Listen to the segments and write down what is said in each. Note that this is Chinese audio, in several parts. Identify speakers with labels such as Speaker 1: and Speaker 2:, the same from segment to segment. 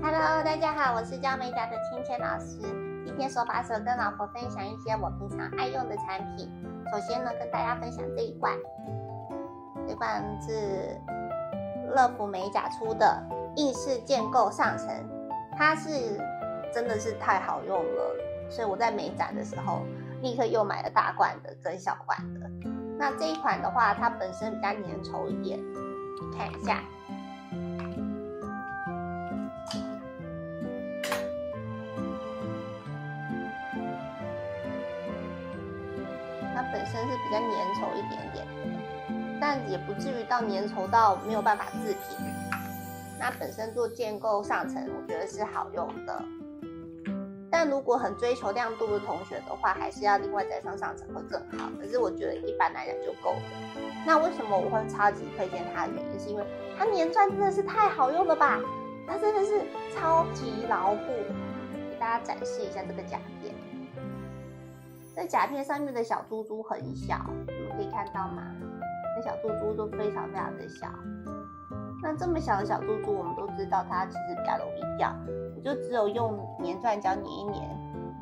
Speaker 1: Hello，大家好，我是教美甲的芊芊老师。今天手把手跟老婆分享一些我平常爱用的产品。首先呢，跟大家分享这一罐，这罐是乐福美甲出的硬式建构上层，它是真的是太好用了，所以我在美展的时候立刻又买了大罐的跟小罐的。那这一款的话，它本身比较粘稠一点，看一下。它本身是比较粘稠一点点，但也不至于到粘稠到没有办法制品。那本身做建构上层，我觉得是好用的。但如果很追求亮度的同学的话，还是要另外再上上层会更好。可是我觉得一般来讲就够了。那为什么我会超级推荐它的原因，是因为它粘钻真的是太好用了吧？它真的是超级牢固。给大家展示一下这个甲片。这甲片上面的小珠珠很小，你们可以看到吗？那小珠珠都非常非常的小。那这么小的小珠珠，我们都知道它其实比较容易掉。我就只有用粘钻胶粘一粘，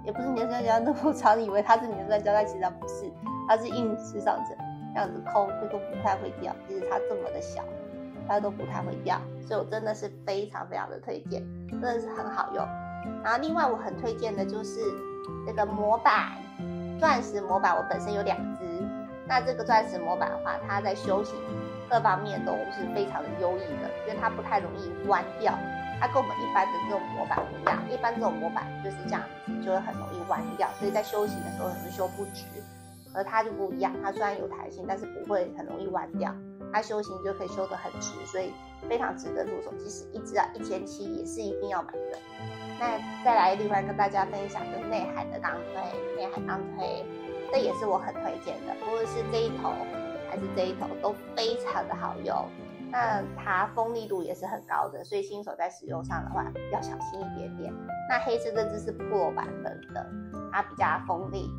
Speaker 1: 也不是粘钻胶，那我常以为它是粘钻胶，但其实它不是，它是硬式上层，这样子抠它都不太会掉。其实它这么的小，它都不太会掉，所以我真的是非常非常的推荐，真的是很好用。然后另外我很推荐的就是这个模板。钻石模板我本身有两只，那这个钻石模板的话，它在修行各方面都是非常的优异的，因为它不太容易弯掉。它跟我们一般的这种模板不一样，一般这种模板就是这样子，就会很容易弯掉，所以在修行的时候很容易修不直。而它就不一样，它虽然有弹性，但是不会很容易弯掉。它修行就可以修得很直，所以非常值得入手。即使一只啊一千七也是一定要买的。那再来另外跟大家分享的内海的钢推，内海钢推，这也是我很推荐的，不论是这一头还是这一头都非常的好用。那它锋利度也是很高的，所以新手在使用上的话要小心一点点。那黑色这只是 Pro 版本的，它比较锋利，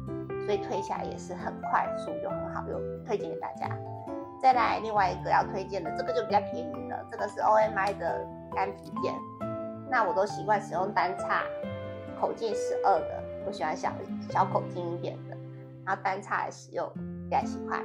Speaker 1: 所以推起来也是很快速又很好用，推荐给大家。再来另外一个要推荐的，这个就比较便宜了，这个是 OMI 的干皮垫。那我都习惯使用单叉，口径十二的，我喜欢小小口径一点的，然后单叉来使用比较喜欢。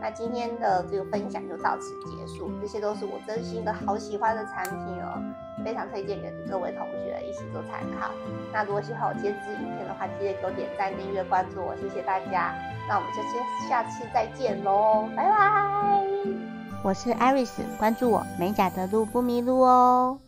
Speaker 1: 那今天的这个分享就到此结束，这些都是我真心的好喜欢的产品哦，非常推荐给各位同学一起做参考。那如果喜欢我这支影片的话，记得给我点赞、订阅、关注我，谢谢大家。那我们就先下次再见喽，拜拜。
Speaker 2: 我是 Iris，关注我，美甲的路不迷路哦。